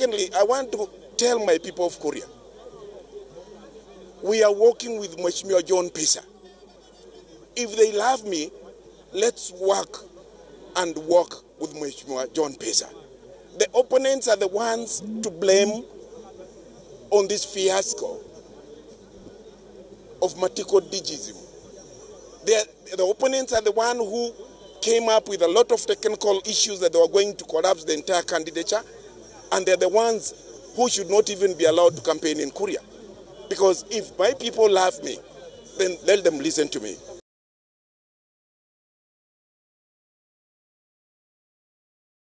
secondly, I want to tell my people of Kuria, we are working with Mheshimiwa John Pesa. If they love me, let's work and work with Mheshimiwa John Pesa. The opponents are the ones to blame on this fiasco of Matiko digism. The, the opponents are the one who came up with a lot of technical issues that they were going to collapse the entire candidature, and they're the ones who should not even be allowed to campaign in Kuria. Because if my people love me, then let them listen to me.